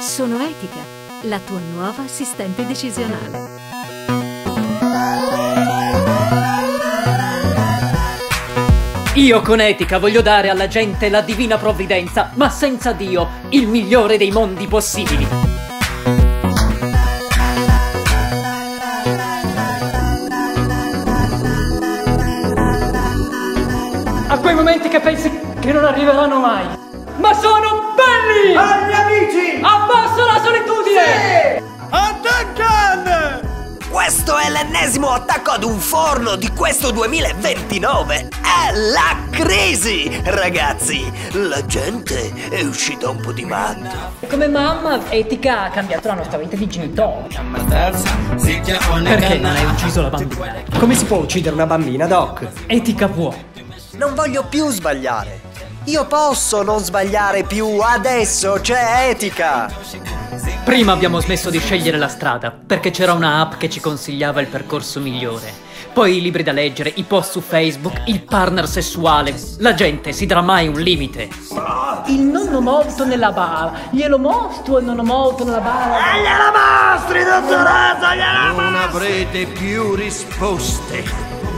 Sono Etica, la tua nuova assistente decisionale. Io con Etica voglio dare alla gente la divina provvidenza, ma senza Dio, il migliore dei mondi possibili. A quei momenti che pensi che non arriveranno mai. Ma sono Questo è l'ennesimo attacco ad un forno di questo 2029. È la crisi, ragazzi. La gente è uscita un po' di matta. Come mamma, Etica ha cambiato la nostra vita di genitori. Perché non hai ucciso la bambina? Come si può uccidere una bambina, Doc? Etica può. Non voglio più sbagliare. Io posso non sbagliare più, adesso c'è etica. Prima abbiamo smesso di scegliere la strada perché c'era una app che ci consigliava il percorso migliore. Poi i libri da leggere, i post su Facebook, il partner sessuale. La gente si darà mai un limite. Il nonno morto nella bara. Glielo mostro il nonno morto nella bara. Gliela mostri, dottoressa, gliela Non avrete più risposte.